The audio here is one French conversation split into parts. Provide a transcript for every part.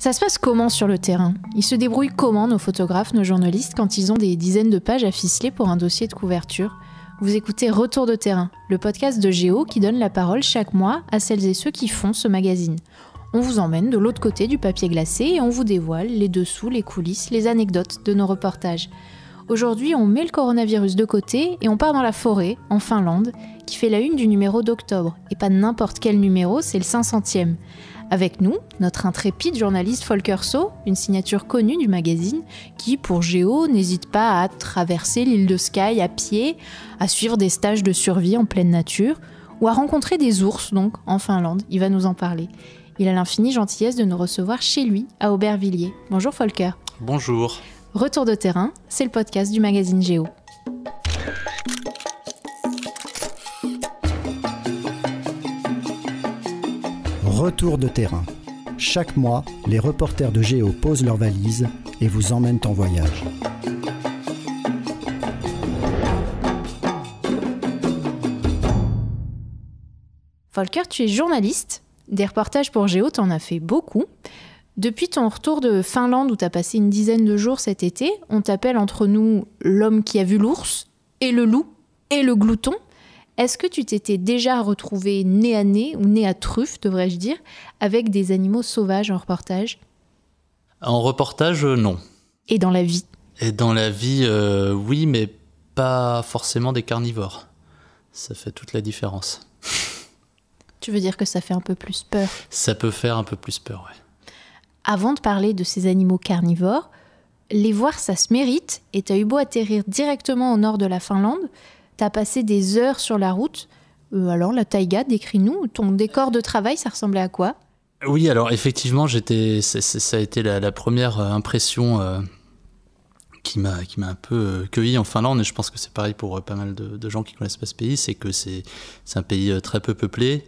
Ça se passe comment sur le terrain? Ils se débrouillent comment, nos photographes, nos journalistes, quand ils ont des dizaines de pages à ficeler pour un dossier de couverture? Vous écoutez Retour de terrain, le podcast de Géo qui donne la parole chaque mois à celles et ceux qui font ce magazine. On vous emmène de l'autre côté du papier glacé et on vous dévoile les dessous, les coulisses, les anecdotes de nos reportages. Aujourd'hui, on met le coronavirus de côté et on part dans la forêt, en Finlande, qui fait la une du numéro d'octobre. Et pas n'importe quel numéro, c'est le 500e. Avec nous, notre intrépide journaliste Volker So, une signature connue du magazine, qui, pour Géo, n'hésite pas à traverser l'île de Skye à pied, à suivre des stages de survie en pleine nature, ou à rencontrer des ours, donc, en Finlande. Il va nous en parler. Il a l'infinie gentillesse de nous recevoir chez lui, à Aubervilliers. Bonjour Volker. Bonjour. Retour de terrain, c'est le podcast du magazine Géo. Retour de terrain. Chaque mois, les reporters de Géo posent leurs valises et vous emmènent en voyage. Volker, tu es journaliste. Des reportages pour Géo, tu en as fait beaucoup. Depuis ton retour de Finlande où tu as passé une dizaine de jours cet été, on t'appelle entre nous l'homme qui a vu l'ours, et le loup, et le glouton. Est-ce que tu t'étais déjà retrouvé nez à nez, ou nez à truffe, devrais-je dire, avec des animaux sauvages en reportage? En reportage, euh, non. Et dans la vie? Et dans la vie, euh, oui, mais pas forcément des carnivores. Ça fait toute la différence. Tu veux dire que ça fait un peu plus peur? Ça peut faire un peu plus peur, oui. Avant de parler de ces animaux carnivores, les voir, ça se mérite. Et tu as eu beau atterrir directement au nord de la Finlande, tu as passé des heures sur la route. Euh, alors, la taïga, décris-nous, ton décor de travail, ça ressemblait à quoi? Oui, alors effectivement, j'étais, ça a été la, première euh, impression euh, qui m'a qui m'a un peu cueilli en Finlande et je pense que c'est pareil pour pas mal de, gens qui connaissent pas ce pays c'est que c'est un pays très peu peuplé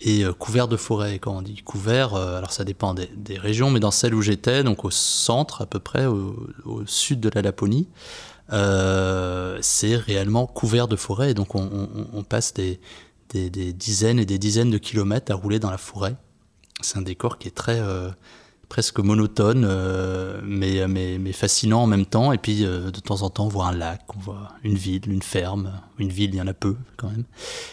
et couvert de forêts. Quand on dit couvert, alors ça dépend des, régions, mais dans celle où j'étais, donc au centre à peu près, au sud de la Laponie, euh, c'est réellement couvert de forêts. Et donc on, passe des, dizaines et des dizaines de kilomètres à rouler dans la forêt. C'est un décor qui est très euh, presque monotone, euh, mais, mais, fascinant en même temps. Et puis, de temps en temps, on voit un lac, on voit une ville, une ferme. Une ville, il y en a peu quand même.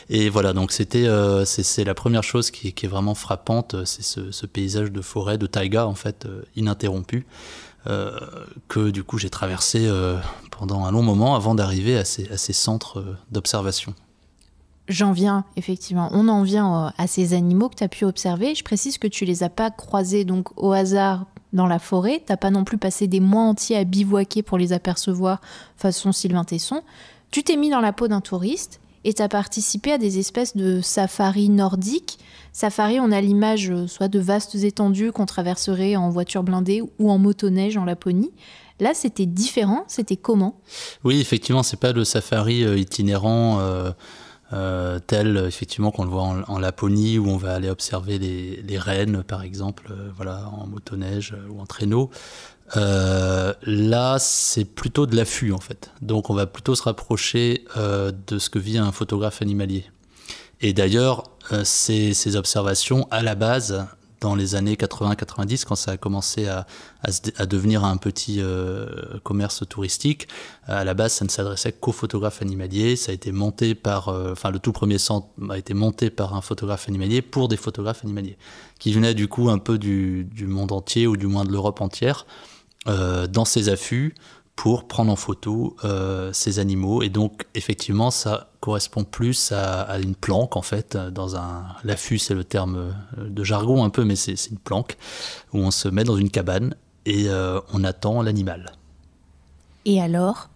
Et voilà, donc c'était, c'est la première chose qui, est vraiment frappante, c'est ce, ce, paysage de forêt, de taïga, en fait, ininterrompu. que du coup j'ai traversé pendant un long moment avant d'arriver à ces, centres d'observation j'en viens, effectivement, on en vient à ces animaux que tu as pu observer. Je précise que tu les as pas croisés donc au hasard dans la forêt. T'as pas non plus passé des mois entiers à bivouaquer pour les apercevoir façon Sylvain Tesson. Tu t'es mis dans la peau d'un touriste et tu as participé à des espèces de safari nordiques. Safari, on a l'image soit de vastes étendues qu'on traverserait en voiture blindée ou en motoneige en Laponie. Là, c'était différent. C'était comment? Oui, effectivement, c'est pas le safari itinérant. Euh euh, tel effectivement qu'on le voit en, en, Laponie où on va aller observer les, rennes par exemple, euh, voilà en motoneige euh, ou en traîneau. Euh, là, c'est plutôt de l'affût en fait. Donc, on va plutôt se rapprocher euh, de ce que vit un photographe animalier. Et d'ailleurs, euh, ces, observations, à la base, dans les années 80-90, quand ça a commencé à, devenir un petit euh, commerce touristique, à la base, ça ne s'adressait qu'aux photographes animaliers. Ça a été monté par, euh, le tout premier centre a été monté par un photographe animalier pour des photographes animaliers, qui venaient du coup un peu du, monde entier ou du moins de l'Europe entière, euh, dans ces affûts pour prendre en photo ces animaux. Et donc, effectivement, ça correspond plus à, à une planque, en fait, dans un... L'affût, c'est le terme de jargon un peu, mais c'est une planque, où on se met dans une cabane et euh, on attend l'animal. Et alors?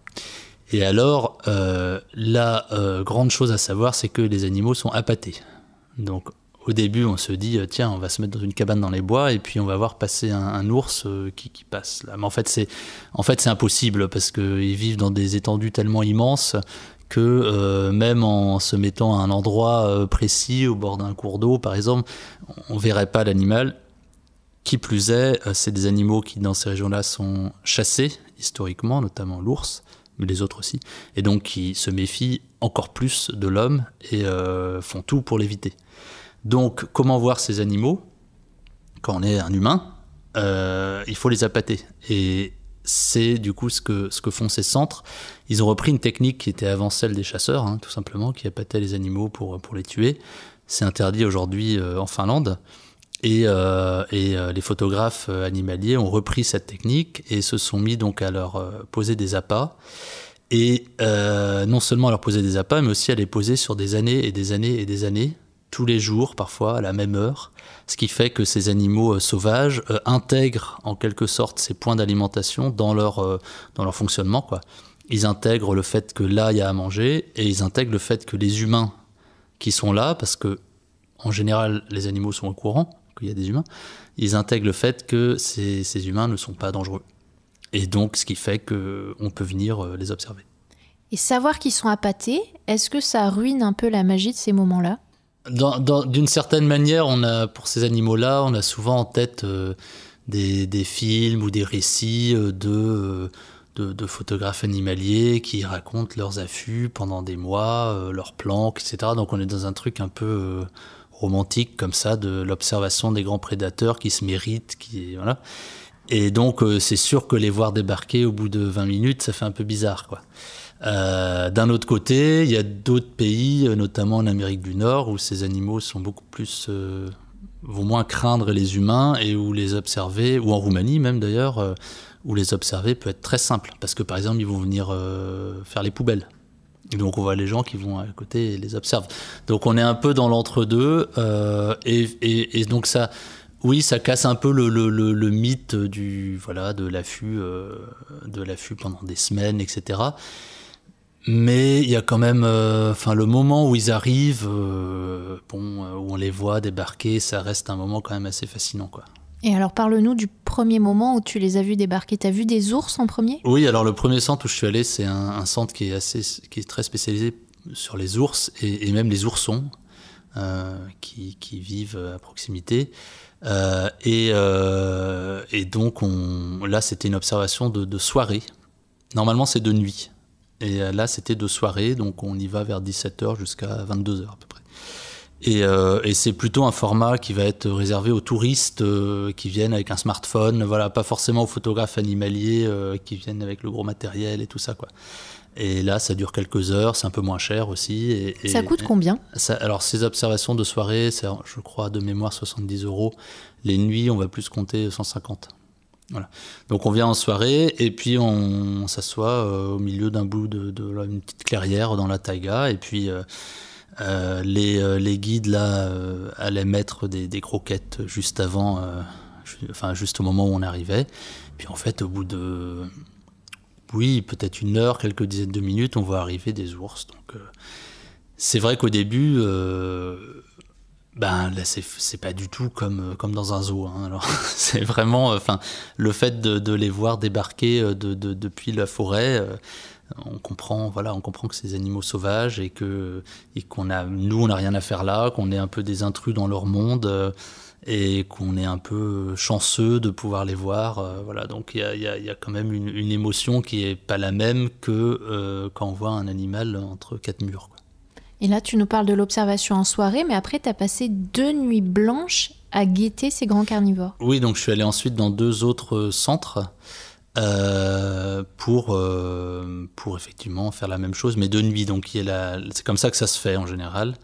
Et alors, euh, la grande chose à savoir, c'est que les animaux sont appâtés. Donc, au début, on se dit tiens, on va se mettre dans une cabane dans les bois et puis on va voir passer un, un ours euh, qui, qui, passe là. Mais en fait, c'est en fait c'est impossible parce qu'ils vivent dans des étendues tellement immenses euh, même en se mettant à un endroit euh, précis au bord d'un cours d'eau, par exemple, on verrait pas l'animal. Qui plus est, c'est des animaux qui dans ces régions-là sont chassés historiquement, notamment l'ours mais les autres aussi, et donc qui se méfient encore plus de l'homme et euh, font tout pour l'éviter. Donc, comment voir ces animaux? Quand on est un humain il faut les appâter. Et c'est du coup ce que, ce que font ces centres. Ils ont repris une technique qui était avant celle des chasseurs, hein, tout simplement, qui appâtaient les animaux pour, pour les tuer. C'est interdit aujourd'hui en Finlande. Et, euh, et euh, les photographes euh, animaliers ont repris cette technique et se sont mis donc à leur poser des appâts. Et non seulement à leur poser des appâts, mais aussi à les poser sur des années et des années et des années, tous les jours, parfois à la même heure. Ce qui fait que ces animaux sauvages intègrent en quelque sorte ces points d'alimentation dans leur, dans leur fonctionnement. Quoi. Ils intègrent le fait que là, il y a à manger, et ils intègrent le fait que les humains qui sont là, parce que en général, les animaux sont au courant, qu'il y a des humains, ils intègrent le fait que ces, ces, humains ne sont pas dangereux. Et donc, ce qui fait qu'on peut venir euh, les observer. Et savoir qu'ils sont appâtés, est-ce que ça ruine un peu la magie de ces moments-là? D'une certaine manière, on a, pour ces animaux-là, on a souvent en tête euh, des, films ou des récits euh, de, de, photographes animaliers qui racontent leurs affûts pendant des mois, leurs planques, etc. Donc on est dans un truc un peu romantique comme ça de l'observation des grands prédateurs qui se méritent, qui voilà. Et donc euh, c'est sûr que les voir débarquer au bout de 20 minutes, ça fait un peu bizarre quoi. Euh, d'un autre côté, il y a d'autres pays, euh, notamment en Amérique du Nord, où ces animaux sont beaucoup plus vont moins craindre les humains et où les observer, ou en Roumanie même d'ailleurs, où les observer peut être très simple, parce que par exemple ils vont venir faire les poubelles donc on voit les gens qui vont à côté et les observent. Donc on est un peu dans l'entre-deux. Euh, et, donc ça, oui, ça casse un peu le, mythe du, voilà, de l'affût euh, de l'affût pendant des semaines, etc. Mais il y a quand même, euh, enfin le moment où ils arrivent, bon, où on les voit débarquer, ça reste un moment quand même assez fascinant, quoi. Et alors parle-nous du premier moment où tu les as vus débarquer. Tu as vu des ours en premier? Oui, alors le premier centre où je suis allé, c'est un, centre qui est, assez, qui est très spécialisé sur les ours et, même les oursons euh, qui, qui, vivent à proximité. Euh, et, euh, et, donc on, là, c'était une observation de, de soirée. Normalement, c'est de nuit. Et là, c'était de soirée, donc on y va vers 17h jusqu'à 22h à peu près. Euh, et, c'est plutôt un format qui va être réservé aux touristes euh, qui viennent avec un smartphone, voilà, pas forcément aux photographes animaliers euh, qui viennent avec le gros matériel et tout ça, quoi. Et là, ça dure quelques heures, c'est un peu moins cher aussi. Et, ça coûte combien? Ça, Alors, ces observations de soirée, c'est, je crois, de mémoire 70 euros. Les nuits, on va plus compter 150. Donc on vient en soirée et puis on, s'assoit au milieu d'un bout de, petite clairière dans la taïga et puis euh, les, euh, les, guides là euh, allaient mettre des, des, croquettes juste avant, enfin juste au moment où on arrivait. Puis en fait, au bout de, oui, peut-être une heure, quelques dizaines de minutes, on voit arriver des ours. Donc c'est vrai qu'au début, ben là c'est pas du tout comme comme dans un zoo. Hein. Alors c'est vraiment, enfin le fait de, les voir débarquer de, depuis la forêt on comprend, voilà, on comprend que des animaux sauvages et que et qu'on a, nous, on n'a rien à faire là, qu'on est un peu des intrus dans leur monde euh, et qu'on est un peu chanceux de pouvoir les voir. Euh, voilà, donc il y a, quand même une, émotion qui est pas la même que euh, quand on voit un animal entre quatre murs. Et là, tu nous parles de l'observation en soirée, mais après, tu as passé deux nuits blanches à guetter ces grands carnivores. Oui, donc je suis allé ensuite dans deux autres centres. Euh, pour, euh, pour effectivement faire la même chose, mais de nuit. Donc c'est comme ça que ça se fait en général.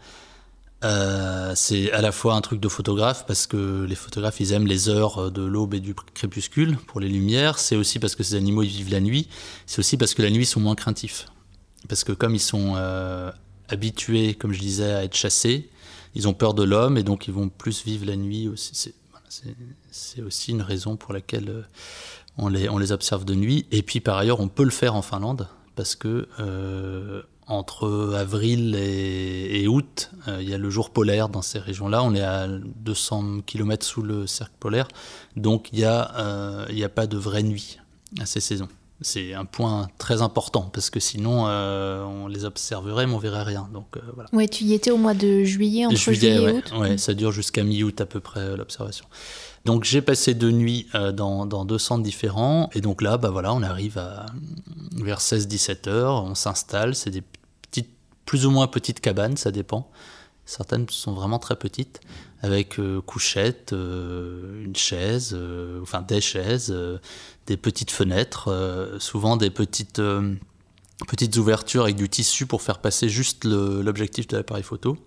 Euh, c'est à la fois un truc de photographe parce que les photographes ils aiment les heures de l'aube et du crépuscule pour les lumières. C'est aussi parce que ces animaux ils vivent la nuit. C'est aussi parce que la nuit ils sont moins craintifs. Parce que comme ils sont habitués, comme je disais, à être chassés, ils ont peur de l'homme et donc ils vont plus vivre la nuit aussi. C'est aussi une raison pour laquelle on les, on les observe de nuit. Et puis par ailleurs, on peut le faire en Finlande parce que euh, entre avril et, août, euh, il y a le jour polaire dans ces régions-là. On est à 200 km sous le cercle polaire, donc il n'y euh, a pas de vraie nuit à ces saisons. C'est un point très important parce que sinon on les observerait mais on verrait rien. Donc voilà. Ouais, tu y étais au mois de juillet entre juillet, et août? Ouais, ça dure jusqu'à mi-août à peu près l'observation. Donc j'ai passé deux nuits euh, dans, deux centres différents. Et donc là, bah voilà, on arrive à vers 16-17 heures, on s'installe. C'est des petites, plus ou moins petites cabanes, ça dépend. Certaines sont vraiment très petites. Avec couchette, une chaise, enfin des chaises, des petites fenêtres, souvent des petites petites ouvertures avec du tissu pour faire passer juste l'objectif de l'appareil photo.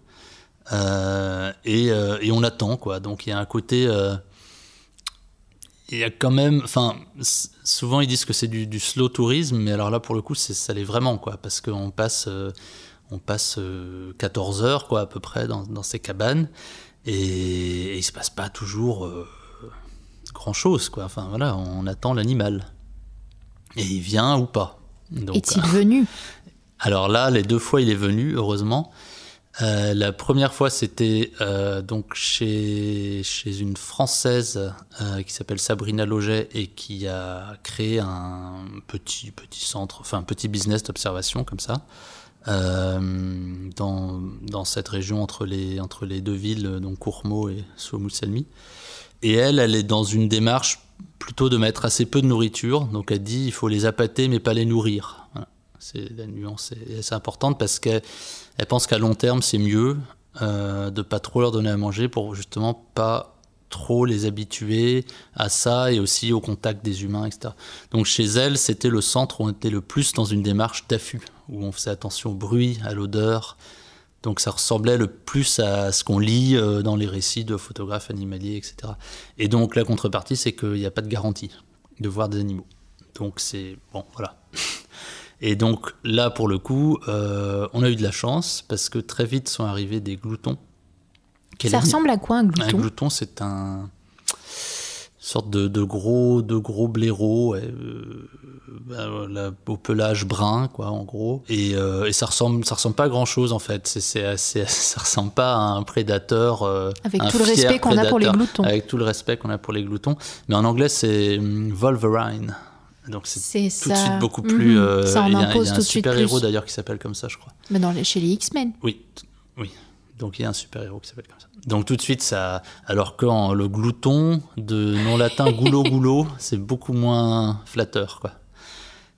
et, on attend quoi. Donc il y a un côté il y a quand même, enfin, souvent ils disent que c'est du, slow tourisme, mais alors là pour le coup, ça l'est vraiment, quoi, parce qu'on passe, euh, on passe 14 euh, heures, quoi, à peu près, dans, ces cabanes, et, il se passe pas toujours euh, grand chose, quoi. Enfin voilà, on attend l'animal, et il vient ou pas. Est-il venu? Alors là, les deux fois il est venu, heureusement. Euh, la première fois, c'était euh, donc chez, chez une Française euh, qui s'appelle Sabrina Loget et qui a créé un petit, petit centre, enfin un petit business d'observation comme ça, dans, dans cette région entre les, entre les deux villes, donc Courmaux et Soumousselmi. Et elle, elle est dans une démarche plutôt de mettre assez peu de nourriture. Donc elle dit il faut les appâter mais pas les nourrir. C'est la nuance est assez importante parce que elle pense qu'à long terme, c'est mieux euh, de pas trop leur donner à manger pour justement pas trop les habituer à ça et aussi au contact des humains, etc. Donc chez elle, c'était le centre où on était le plus dans une démarche d'affût, où on faisait attention au bruit, à l'odeur. Donc ça ressemblait le plus à ce qu'on lit euh, dans les récits de photographes animaliers, etc. Et donc la contrepartie, c'est qu'il n'y a pas de garantie de voir des animaux. Donc c'est bon, voilà. Et donc là, pour le coup, euh, on a eu de la chance parce que très vite sont arrivés des gloutons. Ça ressemble à quoi un glouton? Un glouton, c'est un sorte de, gros de gros blaireau euh, bah, au pelage brun quoi en gros et, euh, et, ça ressemble ça ressemble pas à grand chose en fait c'est assez ça ressemble pas à un prédateur avec tout le respect qu'on a pour les gloutons avec tout le respect qu'on a pour les gloutons mais en anglais c'est hum, Wolverine donc c'est tout de suite beaucoup plus. Mhm. Euh, ça en il y a, il y a un super héros d'ailleurs qui s'appelle comme ça, je crois. Mais dans les, chez les X-Men. Oui, oui. Donc il y a un super héros qui s'appelle comme ça. Donc tout de suite ça, alors que le glouton de nom latin goulot goulot, c'est beaucoup moins flatteur.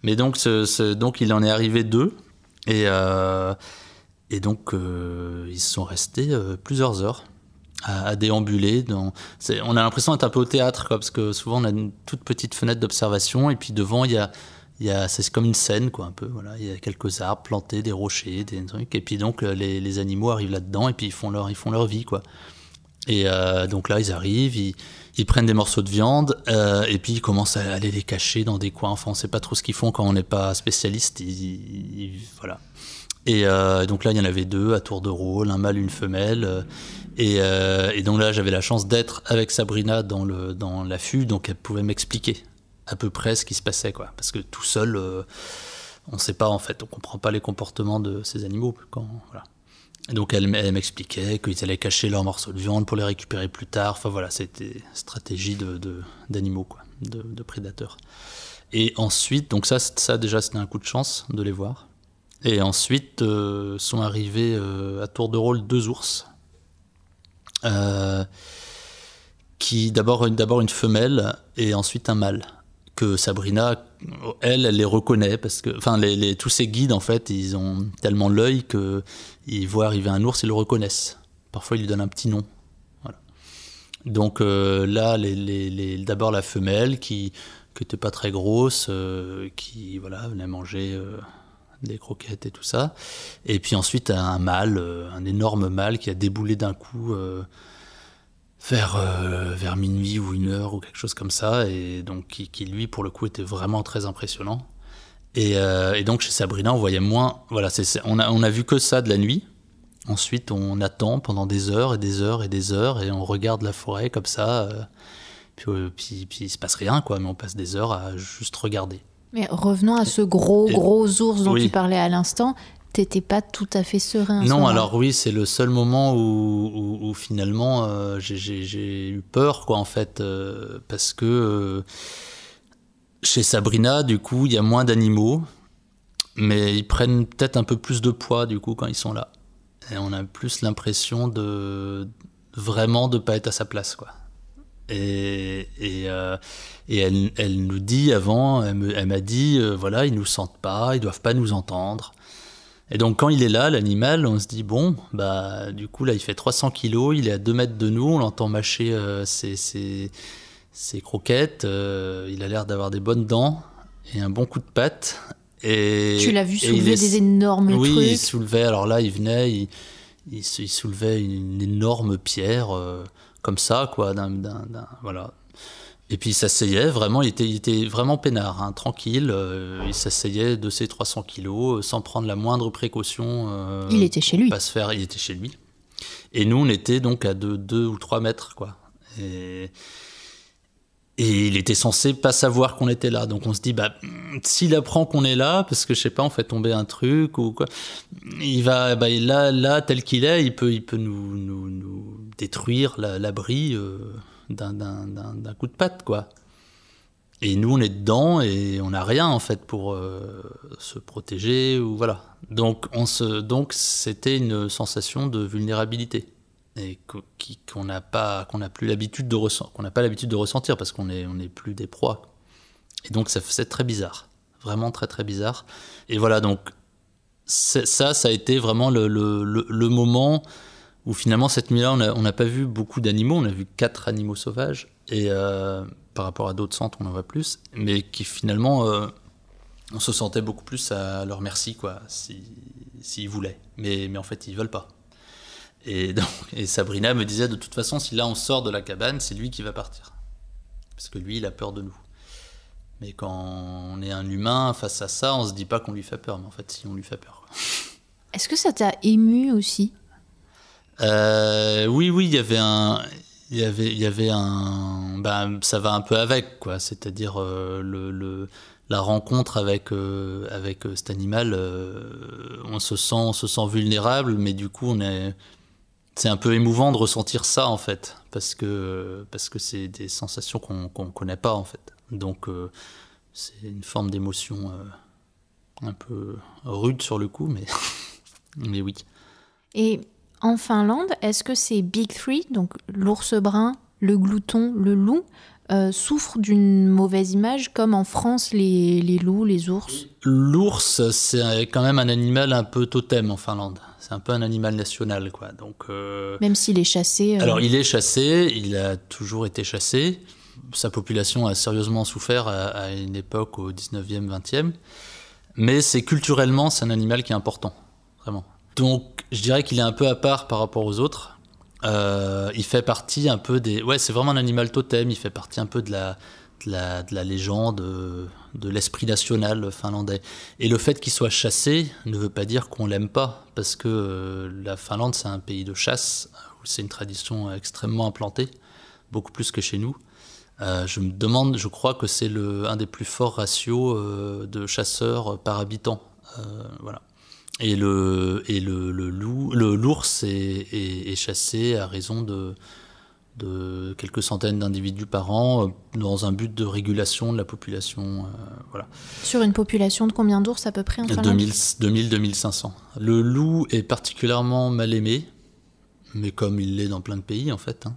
Mais donc ce, donc il en est arrivé deux et euh, donc euh, ils sont restés plusieurs heures à, déambuler. Dans... On a l'impression d'être un peu au théâtre, parce que souvent on a une toute petite fenêtre d'observation et puis devant il y a c'est comme une scène, quoi, un peu. Voilà, il y a quelques arbres plantés, des rochers, des trucs, et puis donc les, les animaux arrivent là-dedans et puis ils font leur, ils font leur vie, quoi. Et euh, donc là, ils arrivent, ils, prennent des morceaux de viande euh, et puis ils commencent à aller les cacher dans des coins. Enfin, on sait pas trop ce qu'ils font quand on n'est pas spécialiste. Voilà. Et euh, donc là, il y en avait deux à tour de rôle, un mâle, une femelle. Euh, et, donc là, j'avais la chance d'être avec Sabrina dans le dans l'affût, donc elle pouvait m'expliquer à peu près ce qui se passait, quoi. Parce que tout seul, euh, on ne sait pas en fait, on comprend pas les comportements de ces animaux. Quand, voilà. Donc elle, m'expliquait qu'ils allaient cacher leurs morceaux de viande pour les récupérer plus tard. Enfin voilà, c'était stratégie de d'animaux, quoi, de, prédateurs. Et ensuite, donc ça, ça déjà, c'était un coup de chance de les voir. Et ensuite euh, sont arrivés à tour de rôle deux ours euh, qui d'abord une femelle et ensuite un mâle que Sabrina elle elle les reconnaît parce que enfin tous ces guides en fait ils ont tellement l'œil que ils voient arriver un ours ils le reconnaissent parfois ils lui donnent un petit nom voilà. donc euh, là d'abord la femelle qui qui était pas très grosse euh, qui voilà venait manger des croquettes et tout ça. Et puis ensuite un mâle, euh, un énorme mâle qui a déboulé d'un coup euh, vers, euh, vers minuit ou une heure ou quelque chose comme ça, et donc qui, lui pour le coup était vraiment très impressionnant. Et, donc chez Sabrina on voyait moins, voilà, on, a, on a vu que ça de la nuit. Ensuite on attend pendant des heures et des heures et des heures et on regarde la forêt comme ça. puis, puis, puis il se passe rien quoi, mais on passe des heures à juste regarder. Mais revenons à ce gros, gros ours dont tu parlais à l'instant. T'étais pas tout à fait serein. Non, alors oui, c'est le seul moment où, finalement euh, j'ai eu peur, quoi, en fait, euh, parce que euh, chez Sabrina, du coup, il y a moins d'animaux, mais ils prennent peut-être un peu plus de poids, du coup, quand ils sont là. Et on a plus l'impression de vraiment de pas être à sa place, quoi. Et, et, euh, et elle, elle, nous dit avant, elle m'a dit, euh, voilà, ils nous sentent pas, ils doivent pas nous entendre. Et donc quand il est là, l'animal, on se dit bon, bah du coup là il fait 300 kilos, il est à 2 mètres de nous, on l'entend mâcher euh, ses, ses, ses, croquettes, euh, il a l'air d'avoir des bonnes dents et un bon coup de patte. Et, tu l'as vu soulever des énormes oui, trucs. Oui, il soulevait, alors là il venait, il, il, soulevait une, énorme pierre euh, comme ça, quoi, d'un, voilà, et puis il s'asseyait vraiment, il était, il était vraiment peinard, hein, tranquille. Euh, il s'asseyait de ses 300 kilos euh, sans prendre la moindre précaution. Euh, il était chez lui. Pas se faire, il était chez lui. Et nous, on était donc à 2 ou 3 mètres, quoi. Et, et, il était censé pas savoir qu'on était là. Donc on se dit, bah, s'il apprend qu'on est là, parce que je sais pas, on fait tomber un truc ou quoi, il va, bah, là, là, tel qu'il est, il peut, il peut nous, nous, nous détruire l'abri. Euh, d'un coup de patte, quoi. Et nous, on est dedans et on n'a rien en fait pour euh, se protéger ou voilà. Donc, on se, donc, c'était une sensation de vulnérabilité et qu'on n'a pas, qu'on n'a plus l'habitude de ressentir, qu'on n'a pas l'habitude de ressentir parce qu'on est, on est plus des proies. Et donc, ça c'est très bizarre, vraiment très très bizarre. Et voilà, donc ça, ça a été vraiment le moment où finalement cette nuit-là, on n'a pas vu beaucoup d'animaux, on a vu quatre animaux sauvages, et euh, par rapport à d'autres centres, on en voit plus, mais qui finalement, euh, on se sentait beaucoup plus à leur merci, quoi, s'ils si, voulaient. Mais, mais en fait, ils veulent pas. Et, donc, et Sabrina me disait, de toute façon, si là on sort de la cabane, c'est lui qui va partir. Parce que lui, il a peur de nous. Mais quand on est un humain face à ça, on se dit pas qu'on lui fait peur, mais en fait, si on lui fait peur. Est-ce que ça t'a ému aussi? Euh, oui, oui, il y avait un, il y avait, il y avait un, ben, ça va un peu avec, quoi. C'est-à-dire euh, le, le, la rencontre avec euh, avec cet animal, on se sent, on se sent vulnérable, mais du coup, on est, c'est un peu émouvant de ressentir ça en fait, parce que parce que c'est des sensations qu'on qu'on connaît pas en fait. Donc c'est une forme d'émotion un peu rude sur le coup, mais mais oui. Et en Finlande, est-ce que ces Big Three, donc l'ours brun, le glouton, le loup, euh, souffrent d'une mauvaise image comme en France les, loups, les ours? L'ours, c'est quand même un animal un peu totem en Finlande. C'est un peu un animal national, quoi. Donc, euh, Même s'il est chassé. Euh, Alors, il est chassé, il a toujours été chassé. Sa population a sérieusement souffert à, à une époque au 19e, 20e. Mais c'est culturellement, c'est un animal qui est important, vraiment. Donc, je dirais qu'il est un peu à part par rapport aux autres. Euh, il fait partie un peu des. Ouais, c'est vraiment un animal totem. Il fait partie un peu de la, de la, de la légende, de l'esprit national finlandais. Et le fait qu'il soit chassé ne veut pas dire qu'on l'aime pas, parce que euh, la Finlande, c'est un pays de chasse, où c'est une tradition extrêmement implantée, beaucoup plus que chez nous. Euh, je me demande, je crois que c'est un des plus forts ratios de chasseurs par habitant. voilà. Et le, et le, le loup, le l'ours est, chassé à raison de, de quelques centaines d'individus par an euh, dans un but de régulation de la population. Euh, voilà. Sur une population de combien d'ours à peu près en 2000-2500. Le loup est particulièrement mal aimé, mais comme il l'est dans plein de pays en fait. Hein.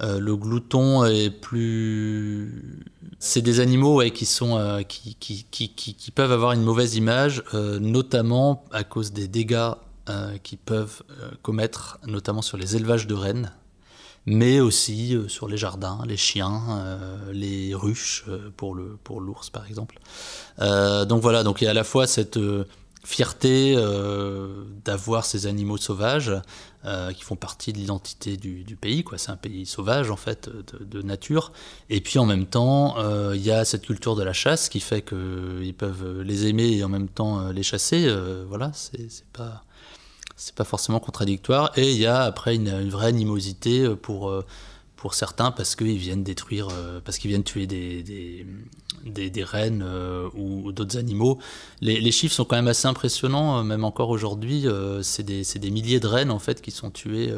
Euh, le glouton est plus. C'est des animaux qui, sont, euh, qui, qui, qui, peuvent avoir une mauvaise image, notamment à cause des dégâts qu'ils peuvent commettre, notamment sur les élevages de rennes, mais aussi sur les jardins, les chiens, les ruches pour l'ours pour par exemple. donc voilà, donc il y a à la fois cette fierté euh, d'avoir ces animaux sauvages euh, qui font partie de l'identité du, pays. Quoi. C'est un pays sauvage en fait, de, nature. Et puis en même temps, euh, il y a cette culture de la chasse qui fait qu'ils peuvent les aimer et en même temps les chasser. voilà, c'est pas c'est pas forcément contradictoire. Et il y a après une, vraie animosité pour pour certains parce qu'ils viennent détruire, euh, parce qu'ils viennent tuer des, des, des, rennes euh, ou, d'autres animaux. Les, chiffres sont quand même assez impressionnants, euh, même encore aujourd'hui. c'est des, des, milliers de rennes en fait qui sont tuées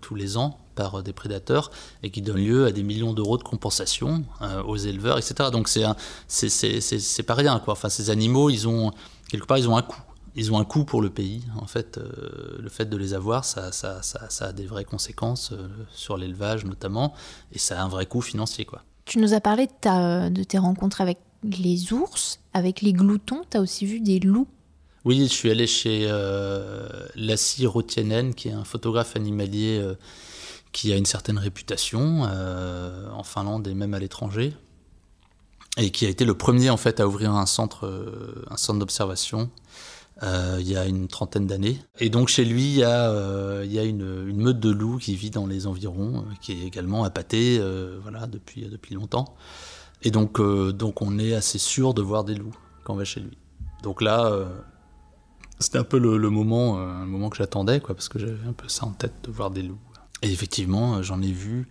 tous les ans par des prédateurs et qui donnent lieu à des millions d'euros de compensation aux éleveurs, etc. Donc c'est pas rien quoi. Enfin ces animaux, ils ont quelque part ils ont un coût ils ont un coût pour le pays. En fait, euh, le fait de les avoir, ça, ça, ça, a des vraies conséquences euh, sur l'élevage notamment, et ça a un vrai coût financier. Quoi. Tu nous as parlé de, ta, de tes rencontres avec les ours, avec les gloutons. Tu as aussi vu des loups? Oui, je suis allé chez euh, Lassie Rotienen, qui est un photographe animalier euh, qui a une certaine réputation en Finlande et même à l'étranger, et qui a été le premier en fait à ouvrir un centre, un centre d'observation euh, il y a une trentaine d'années. Et donc chez lui, il y a, euh, une, meute de loups qui vit dans les environs, euh, qui est également appâtée, voilà, depuis, depuis longtemps. Et donc, donc on est assez sûr de voir des loups quand on va chez lui. Donc là, c'était un peu le, le moment, un moment que j'attendais, quoi, parce que j'avais un peu ça en tête de voir des loups. Et effectivement, j'en ai vu,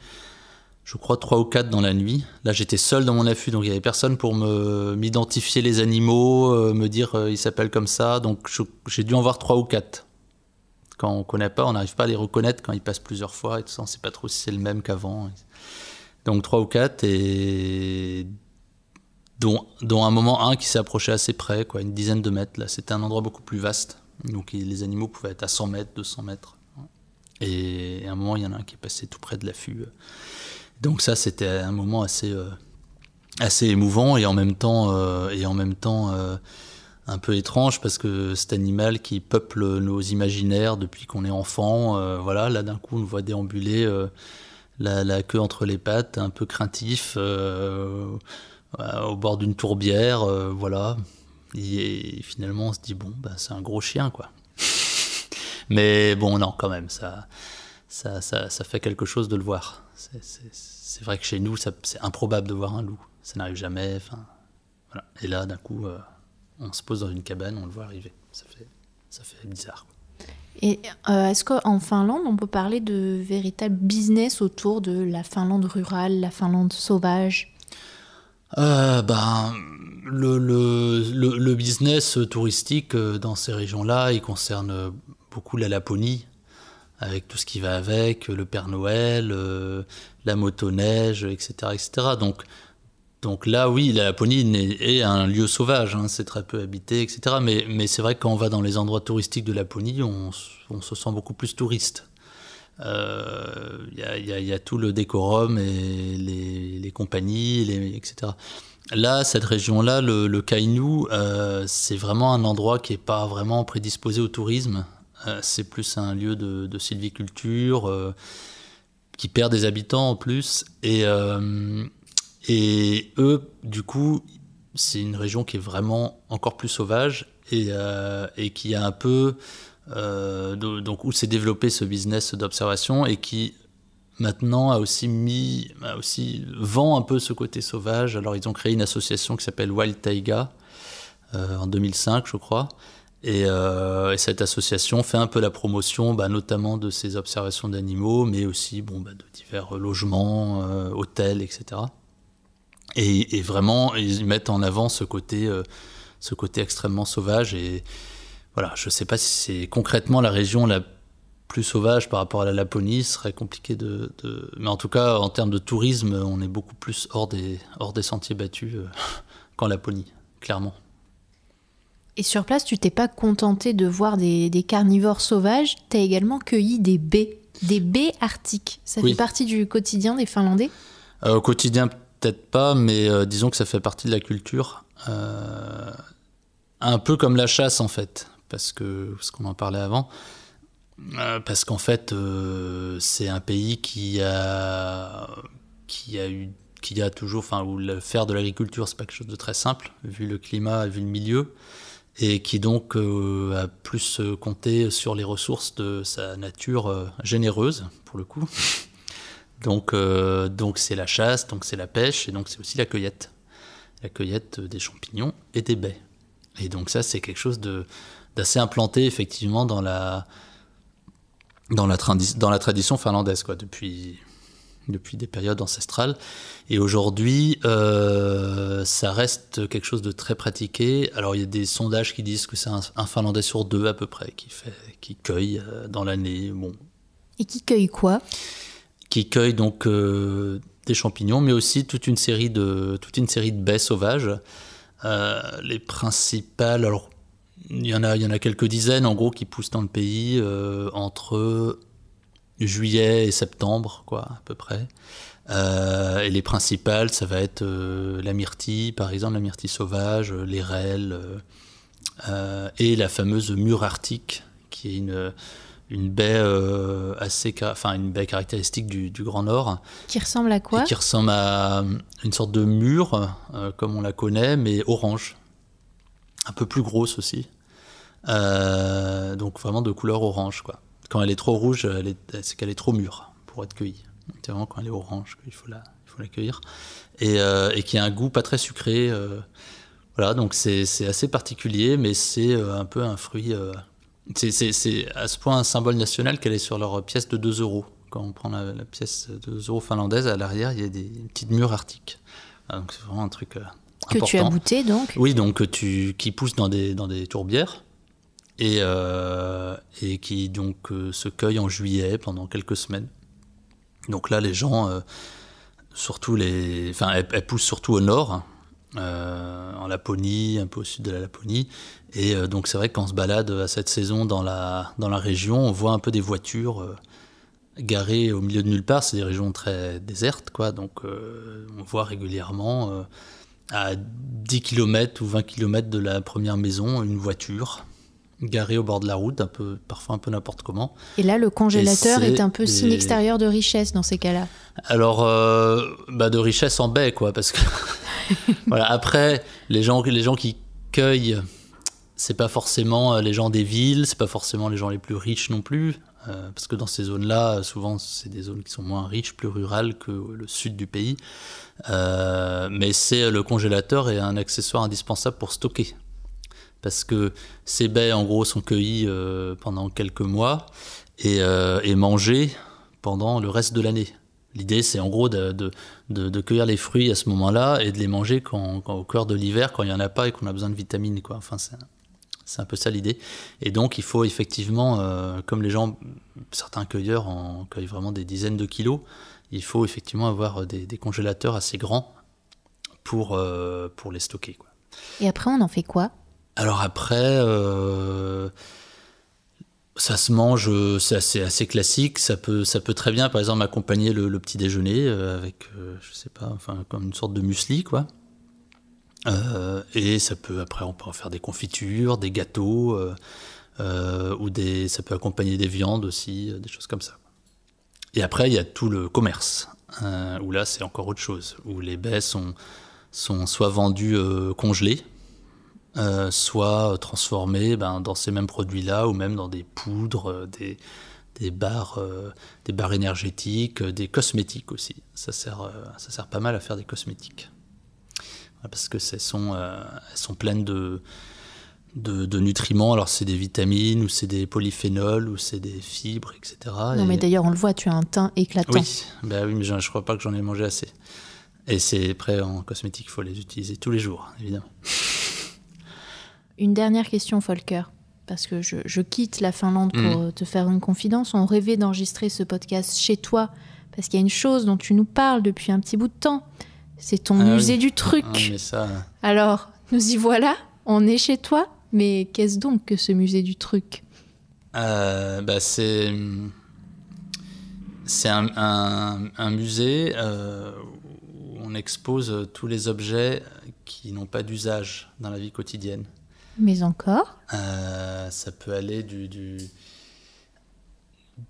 je crois, trois ou quatre dans la nuit. Là, j'étais seul dans mon affût, donc il y avait personne pour m'identifier les animaux, euh, me dire euh, ils s'appellent comme ça. Donc j'ai dû en voir trois ou quatre. Quand on connaît pas, on n'arrive pas à les reconnaître quand ils passent plusieurs fois et tout ça. On sait pas trop si c'est le même qu'avant. Donc trois ou quatre et dont, dont un moment un qui s'est approché assez près, quoi, une dizaine de mètres. Là, c'était un endroit beaucoup plus vaste. Donc les animaux pouvaient être à 100 mètres, 200 mètres. Et à un moment, il y en a un qui est passé tout près de l'affût. Donc ça, c'était un moment assez, euh, assez émouvant et en même temps, euh, et en même temps euh, un peu étrange parce que cet animal qui peuple nos imaginaires depuis qu'on est enfant, voilà, là d'un coup, on le voit déambuler la, queue entre les pattes, un peu craintif, au bord d'une tourbière, voilà. Et finalement, on se dit, bon, bah, c'est un gros chien, quoi. Mais bon, non, quand même, ça, ça, ça, ça fait quelque chose de le voir. C'est- vrai que chez nous, c'est improbable de voir un loup. Ça n'arrive jamais. Enfin, voilà. Et là, d'un coup, euh, on se pose dans une cabane, on le voit arriver. Ça fait, ça fait bizarre. Et euh, est-ce qu'en Finlande, on peut parler de véritable business autour de la Finlande rurale, la Finlande sauvage? Euh, ben, le, le, le, le business touristique dans ces régions-là, il concerne beaucoup la Laponie, avec tout ce qui va avec, le Père Noël, euh, la motoneige, etc., etc. Donc, donc là, oui, la Laponie est un lieu sauvage, hein, c'est très peu habité, etc. Mais, c'est vrai que quand on va dans les endroits touristiques de Laponie, on, se sent beaucoup plus touriste. Euh, Il il y a- tout le décorum et les, compagnies, etc. Là, cette région-là, le, le euh, c'est vraiment un endroit qui n'est pas vraiment prédisposé au tourisme. Euh, c'est plus un lieu de, sylviculture euh, qui perd des habitants en plus. Et, euh, et eux, du coup, c'est une région qui est vraiment encore plus sauvage et, et qui a un peu do- donc où s'est développé ce business d'observation et qui maintenant a aussi mis, a aussi vend un peu ce côté sauvage. Alors ils ont créé une association qui s'appelle Wild Taiga en 2005, je crois. Et, euh, et cette association fait un peu la promotion, bah, notamment de ces observations d'animaux, mais aussi bah, de divers logements, euh, hôtels, etc. Et, vraiment, ils mettent en avant ce côté, euh, extrêmement sauvage. Et voilà, je ne sais pas si c'est concrètement la région la plus sauvage par rapport à la Laponie, ce serait compliqué de, Mais en tout cas, en termes de tourisme, on est beaucoup plus hors des, sentiers battus qu'en Laponie, clairement. Et sur place, tu t'es pas contenté de voir des, des carnivores sauvages, tu as également cueilli des baies, des baies arctiques. Ça Oui. fait partie du quotidien des Finlandais? Euh, au quotidien, peut-être pas, mais euh, disons que ça fait partie de la culture. Euh, un peu comme la chasse, en fait, parce que parce qu'on en parlait avant. Parce qu'en fait, c'est un pays qui a qui a eu qui a toujours, enfin, où le faire de l'agriculture, c'est pas quelque chose de très simple, vu le climat, vu le milieu, et qui donc euh, a plus euh, compté sur les ressources de sa nature euh, généreuse, pour le coup. Donc, donc c'est la chasse, donc c'est la pêche, et donc c'est aussi la cueillette. La cueillette des champignons et des baies. Et donc ça, c'est quelque chose d'assez implanté effectivement dans la dans la, dans la tradition finlandaise, quoi, depuis depuis des périodes ancestrales. Et aujourd'hui, euh, ça reste quelque chose de très pratiqué. Alors il y a des sondages qui disent que c'est un, un Finlandais sur deux à peu près qui fait qui cueille euh, dans l'année. Bon, Et qui cueillent quoi? Qui cueille donc euh, des champignons, mais aussi toute une série de, toute une série de baies sauvages. Euh, les principales, alors il y, en a, il y en a quelques dizaines en gros qui poussent dans le pays entre juillet et septembre, quoi, à peu près. Euh, et les principales, ça va être euh, la myrtille, par exemple, la myrtille sauvage, euh, les rêles, et la fameuse mure arctique, qui est une, une baie assez, enfin une baie caractéristique du, Grand Nord. Qui ressemble à quoi? Qui ressemble à une sorte de mur, comme on la connaît, mais orange, un peu plus grosse aussi. donc vraiment de couleur orange, quoi. Quand elle est trop rouge, c'est qu'elle est trop mûre pour être cueillie. C'est vraiment quand elle est orange qu'il faut la, il faut l'accueillir. Et, euh, et, qui a un goût pas très sucré. Euh, voilà, donc c'est assez particulier, mais c'est euh, un peu un fruit. c'est à ce point un symbole national qu'elle est sur leur pièce de 2 euros. Quand on prend la, pièce de 2 euros finlandaise, à l'arrière, il y a des petites murs arctiques. donc c'est vraiment un truc. que tu as goûté donc? Oui, donc tu, qui pousse dans des, dans des tourbières et, et qui donc se cueille en juillet pendant quelques semaines. Donc là, les gens, euh, surtout les, enfin, elles, poussent surtout au nord, euh, en Laponie, un peu au sud de la Laponie. Et euh, donc c'est vrai qu'on se balade à cette saison dans la, dans la région, on voit un peu des voitures garées au milieu de nulle part. C'est des régions très désertes, quoi. Donc on voit régulièrement à 10 km ou 20 km de la première maison une voiture garé au bord de la route, un peu, parfois un peu n'importe comment. Et là, le congélateur est, un peu signe extérieur de richesse dans ces cas-là. Alors, euh, bah de richesse en baie, quoi, parce que voilà. Après, les gens, les gens qui cueillent, c'est pas forcément euh, les gens des villes, c'est pas forcément les gens les plus riches non plus, euh, parce que dans ces zones-là, souvent, c'est des zones qui sont moins riches, plus rurales que le sud du pays. mais c'est le congélateur est un accessoire indispensable pour stocker parce que ces baies, en gros, sont cueillies euh, pendant quelques mois euh, et, mangées pendant le reste de l'année. L'idée, c'est en gros de, cueillir les fruits à ce moment-là et de les manger au cœur de l'hiver, quand il n'y en a pas et qu'on a besoin de vitamines. Enfin, c'est un peu ça l'idée. Et donc, il faut effectivement, euh, comme les gens, certains cueilleurs en cueillent vraiment des dizaines de kilos, il faut effectivement avoir des, congélateurs assez grands pour, les stocker. Et après, on en fait quoi? Alors après, euh, ça se mange, c'est assez, classique. Ça peut, ça peut très bien, par exemple, accompagner le, petit déjeuner euh, avec, euh, je sais pas, enfin, comme une sorte de muesli, quoi. et ça peut, après, on peut en faire des confitures, des gâteaux, ou des, ça peut accompagner des viandes aussi, des choses comme ça. Et après, il y a tout le commerce, où là, c'est encore autre chose, où les baies sont, sont soit vendues congelées, euh, soit transformés ben, dans ces mêmes produits-là ou même dans des poudres, euh, des, des barres, euh, des barres énergétiques, des cosmétiques aussi. Ça sert, ça sert pas mal à faire des cosmétiques. Parce que sont, elles sont pleines de, de, nutriments. Alors c'est des vitamines ou c'est des polyphénols ou c'est des fibres, etc. Non mais d'ailleurs on le voit, tu as un teint éclatant. Oui, bah oui mais je, je crois pas que j'en ai mangé assez. Et c'est prêt en cosmétique, il faut les utiliser tous les jours, évidemment. Une dernière question, Volker, parce que je, quitte la Finlande pour mm. te faire une confidence. On rêvait d'enregistrer ce podcast chez toi, parce qu'il y a une chose dont tu nous parles depuis un petit bout de temps. C'est ton ah musée du truc. Ah, ça... Alors, nous y voilà, on est chez toi, mais qu'est-ce donc que ce musée du truc? Euh, bah C'est c'est un, musée euh, où on expose tous les objets qui n'ont pas d'usage dans la vie quotidienne. Mais encore euh, Ça peut aller du,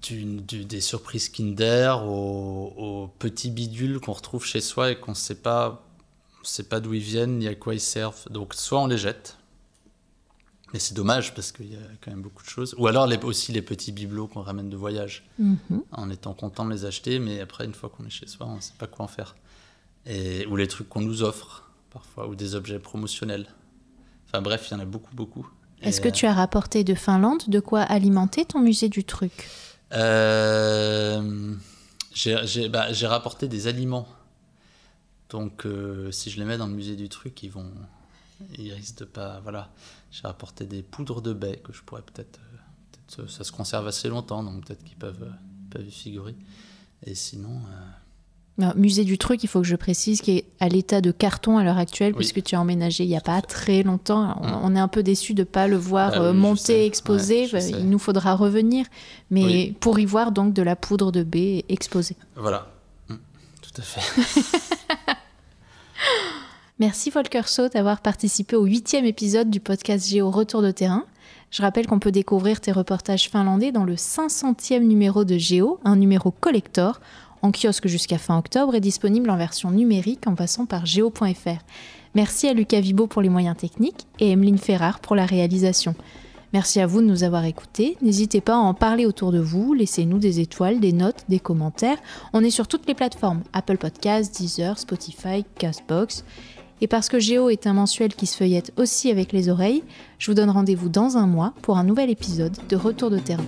du, des surprises Kinder aux, petits bidules qu'on retrouve chez soi et qu'on ne sait pas, sait pas d'où ils viennent ni à quoi ils servent. Donc soit on les jette, mais c'est dommage parce qu'il y a quand même beaucoup de choses. Ou alors les, aussi les petits bibelots qu'on ramène de voyage, mhm. en étant content de les acheter, mais après une fois qu'on est chez soi, on ne sait pas quoi en faire. Et, ou les trucs qu'on nous offre parfois, ou des objets promotionnels. Enfin bref, il y en a beaucoup, beaucoup. Est-ce que tu as rapporté de Finlande de quoi alimenter ton musée du truc euh, bah, J'ai rapporté des aliments. Donc euh, si je les mets dans le musée du truc, ils vont, ils risquent de pas. Voilà, j'ai rapporté des poudres de baie que je pourrais peut-être, euh, ça se conserve assez longtemps, donc peut-être qu'ils peuvent, peuvent y figurer. Et sinon, musée du truc, il faut que je précise, qui est à l'état de carton à l'heure actuelle, puisque tu as emménagé il n'y a pas très longtemps. On, est un peu déçu de ne pas le voir ah euh, monter, exposé. il nous faudra revenir. Mais pour y voir donc de la poudre de baie exposée. Voilà, mm. tout à fait. Merci Volker Saut d'avoir participé au huitième épisode du podcast Géo Retour de terrain. Je rappelle qu'on peut découvrir tes reportages finlandais dans le 500e numéro de Géo, un numéro collector, en kiosque jusqu'à fin octobre et disponible en version numérique en passant par géo.fr. Merci à Lucas Vibo pour les moyens techniques et Emeline Ferrard pour la réalisation. Merci à vous de nous avoir écoutés. N'hésitez pas à en parler autour de vous. Laissez-nous des étoiles, des notes, des commentaires. On est sur toutes les plateformes Apple Podcasts, Deezer, Spotify, Castbox. Et parce que Géo est un mensuel qui se feuillette aussi avec les oreilles, je vous donne rendez-vous dans un mois pour un nouvel épisode de Retour de terrain.